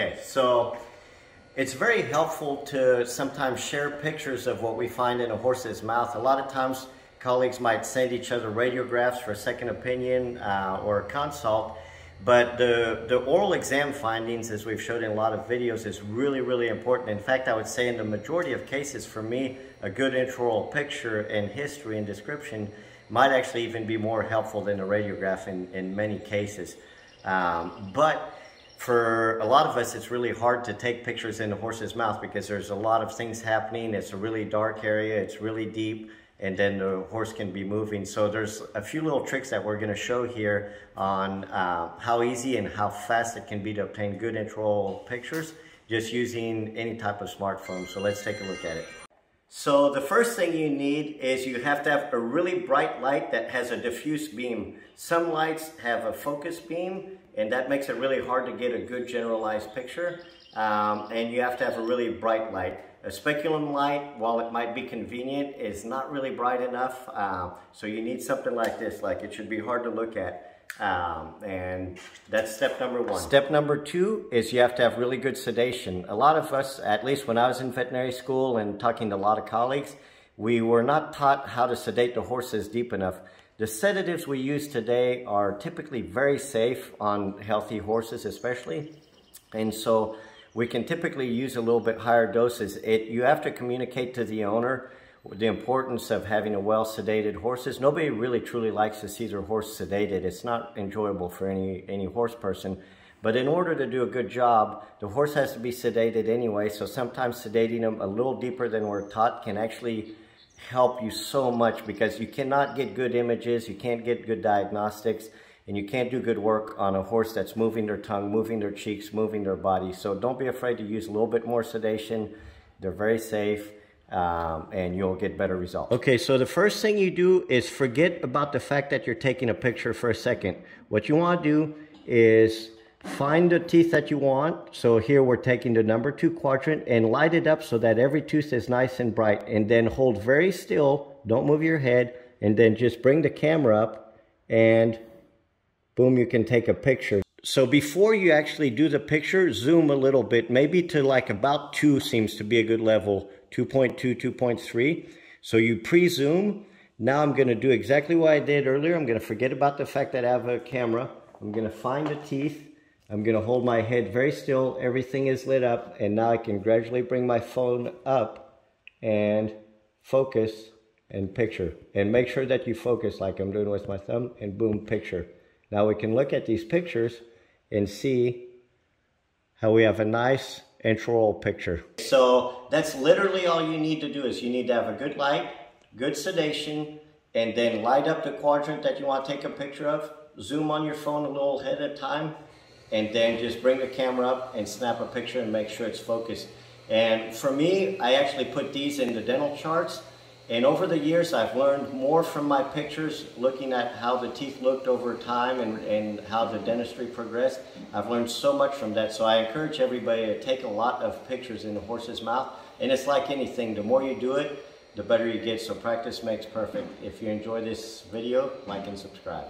Okay, so it's very helpful to sometimes share pictures of what we find in a horse's mouth. A lot of times colleagues might send each other radiographs for a second opinion uh, or a consult, but the, the oral exam findings, as we've showed in a lot of videos, is really, really important. In fact, I would say in the majority of cases, for me, a good intraoral picture and history and description might actually even be more helpful than a radiograph in, in many cases. Um, but for a lot of us, it's really hard to take pictures in a horse's mouth because there's a lot of things happening. It's a really dark area, it's really deep, and then the horse can be moving. So there's a few little tricks that we're gonna show here on uh, how easy and how fast it can be to obtain good intraoral pictures just using any type of smartphone. So let's take a look at it. So the first thing you need is you have to have a really bright light that has a diffuse beam. Some lights have a focus beam and that makes it really hard to get a good generalized picture. Um, and you have to have a really bright light. A speculum light, while it might be convenient, is not really bright enough. Uh, so you need something like this, like it should be hard to look at. Um, and that's step number one. Step number two is you have to have really good sedation. A lot of us, at least when I was in veterinary school and talking to a lot of colleagues, we were not taught how to sedate the horses deep enough. The sedatives we use today are typically very safe on healthy horses especially. And so we can typically use a little bit higher doses. It, you have to communicate to the owner the importance of having a well sedated horses. Nobody really truly likes to see their horse sedated. It's not enjoyable for any, any horse person. But in order to do a good job, the horse has to be sedated anyway. So sometimes sedating them a little deeper than we're taught can actually help you so much because you cannot get good images, you can't get good diagnostics, and you can't do good work on a horse that's moving their tongue, moving their cheeks, moving their body. So don't be afraid to use a little bit more sedation. They're very safe um, and you'll get better results. Okay, so the first thing you do is forget about the fact that you're taking a picture for a second. What you want to do is find the teeth that you want. So here we're taking the number two quadrant and light it up so that every tooth is nice and bright. And then hold very still, don't move your head, and then just bring the camera up and boom, you can take a picture. So before you actually do the picture, zoom a little bit, maybe to like about two seems to be a good level 2.2, 2.3. So you pre-zoom. Now I'm going to do exactly what I did earlier. I'm going to forget about the fact that I have a camera. I'm going to find the teeth. I'm going to hold my head very still. Everything is lit up. And now I can gradually bring my phone up and focus and picture. And make sure that you focus like I'm doing with my thumb and boom, picture. Now we can look at these pictures and see how we have a nice intraoral picture. So that's literally all you need to do is you need to have a good light, good sedation, and then light up the quadrant that you want to take a picture of, zoom on your phone a little ahead of time, and then just bring the camera up and snap a picture and make sure it's focused. And for me, I actually put these in the dental charts and over the years, I've learned more from my pictures, looking at how the teeth looked over time and, and how the dentistry progressed. I've learned so much from that. So I encourage everybody to take a lot of pictures in the horse's mouth. And it's like anything, the more you do it, the better you get. So practice makes perfect. If you enjoy this video, like and subscribe.